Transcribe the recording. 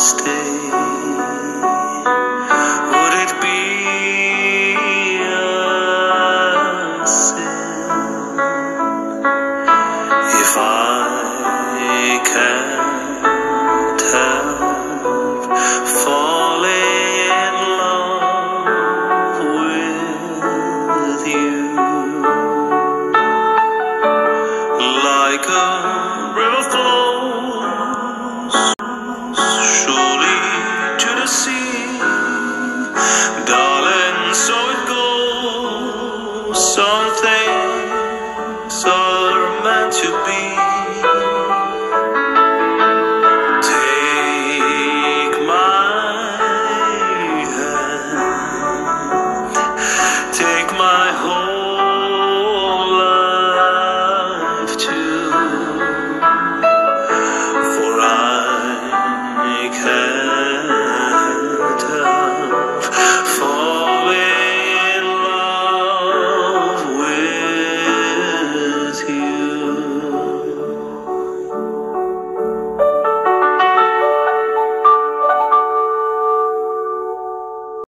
stay? Would it be a sin if I can't help falling in love with you? Like a Some things are meant to be.